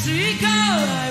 See Mexico.